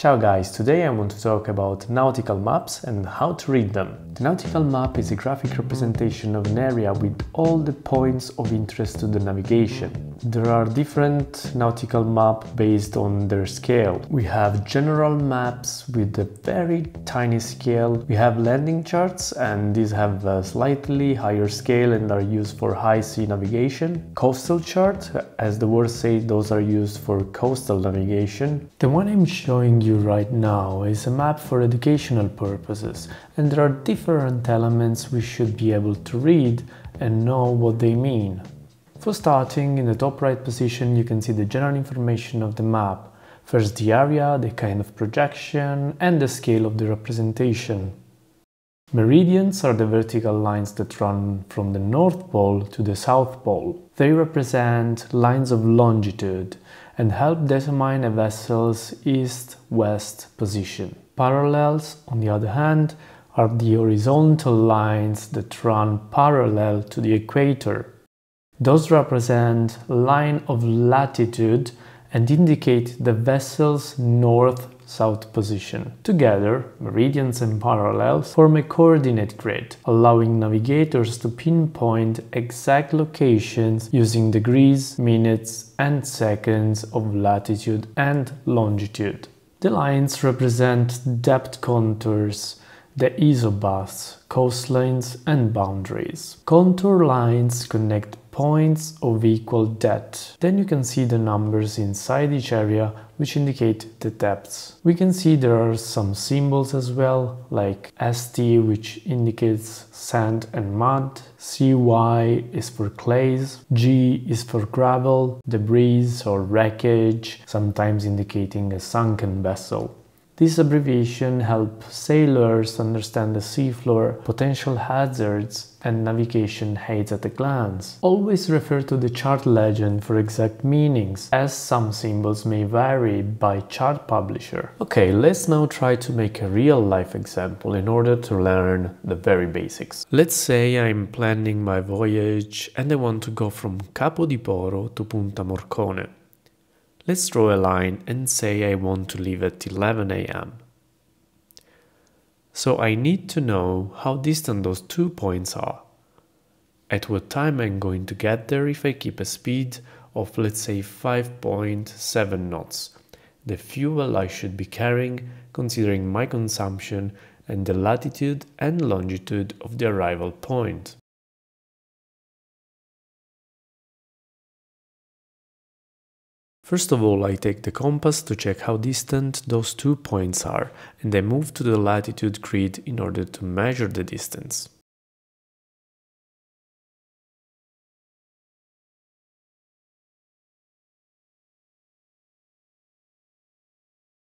Ciao guys, today I want to talk about nautical maps and how to read them. The nautical map is a graphic representation of an area with all the points of interest to the navigation. There are different nautical maps based on their scale. We have general maps with a very tiny scale. We have landing charts and these have a slightly higher scale and are used for high sea navigation. Coastal chart, as the word says, those are used for coastal navigation. The one I'm showing you you right now is a map for educational purposes and there are different elements we should be able to read and know what they mean. For starting, in the top right position you can see the general information of the map. First the area, the kind of projection and the scale of the representation. Meridians are the vertical lines that run from the North Pole to the South Pole. They represent lines of longitude and help determine a vessel's east-west position. Parallels, on the other hand, are the horizontal lines that run parallel to the equator. Those represent line of latitude and indicate the vessel's north south position. Together, meridians and parallels form a coordinate grid, allowing navigators to pinpoint exact locations using degrees, minutes and seconds of latitude and longitude. The lines represent depth contours, the isobaths, coastlines and boundaries. Contour lines connect points of equal depth. Then you can see the numbers inside each area which indicate the depths. We can see there are some symbols as well, like ST which indicates sand and mud, CY is for clays, G is for gravel, debris or wreckage, sometimes indicating a sunken vessel. This abbreviation helps sailors understand the seafloor, potential hazards, and navigation aids at a glance. Always refer to the chart legend for exact meanings, as some symbols may vary by chart publisher. Okay, let's now try to make a real-life example in order to learn the very basics. Let's say I'm planning my voyage and I want to go from Capo di Poro to Punta Morcone. Let's draw a line and say I want to leave at 11 am. So I need to know how distant those two points are. At what time I'm going to get there if I keep a speed of let's say 5.7 knots, the fuel I should be carrying considering my consumption and the latitude and longitude of the arrival point. First of all, I take the compass to check how distant those two points are, and I move to the latitude grid in order to measure the distance.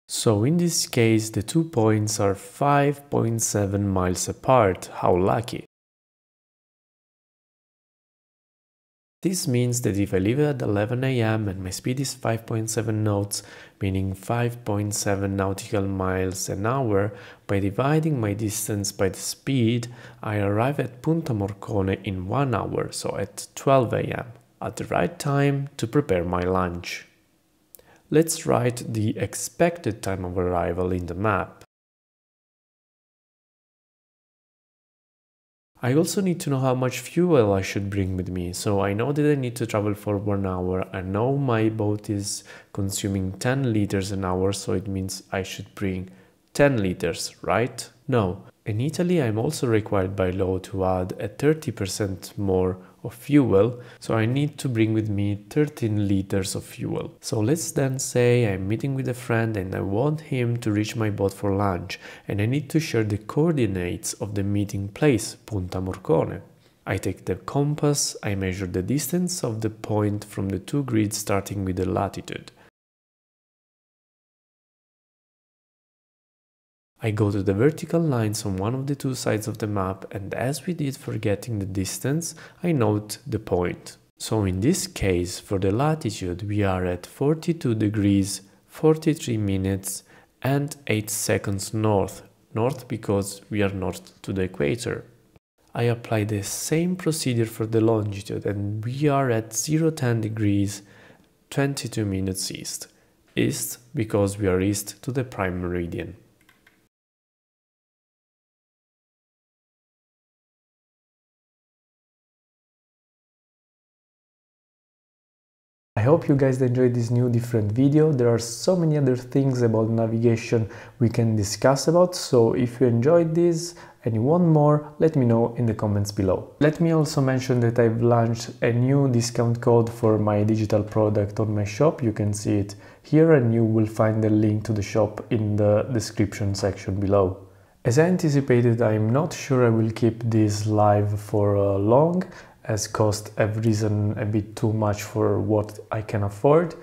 So in this case the two points are 5.7 miles apart, how lucky. This means that if I leave at 11 am and my speed is 5.7 knots, meaning 5.7 nautical miles an hour, by dividing my distance by the speed, I arrive at Punta Morcone in 1 hour, so at 12 am, at the right time to prepare my lunch. Let's write the expected time of arrival in the map. I also need to know how much fuel I should bring with me. So I know that I need to travel for one hour. I know my boat is consuming 10 liters an hour, so it means I should bring 10 liters, right? No. In Italy, I'm also required by law to add a 30% more of fuel, so I need to bring with me 13 liters of fuel. So let's then say I'm meeting with a friend and I want him to reach my boat for lunch and I need to share the coordinates of the meeting place, Punta Morcone. I take the compass, I measure the distance of the point from the two grids starting with the latitude. I go to the vertical lines on one of the two sides of the map and as we did for getting the distance, I note the point. So in this case, for the latitude, we are at 42 degrees, 43 minutes and 8 seconds north. North because we are north to the equator. I apply the same procedure for the longitude and we are at 010 degrees, 22 minutes east. east because we are east to the prime meridian. I hope you guys enjoyed this new different video. There are so many other things about navigation we can discuss about, so if you enjoyed this and you want more, let me know in the comments below. Let me also mention that I've launched a new discount code for my digital product on my shop. You can see it here and you will find the link to the shop in the description section below. As I anticipated, I'm not sure I will keep this live for uh, long as cost have risen a bit too much for what I can afford.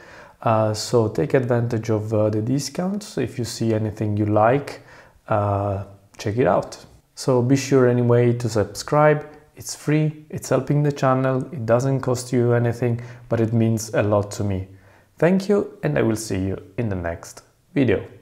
Uh, so take advantage of uh, the discounts. If you see anything you like, uh, check it out. So be sure anyway to subscribe. It's free, it's helping the channel, it doesn't cost you anything, but it means a lot to me. Thank you and I will see you in the next video.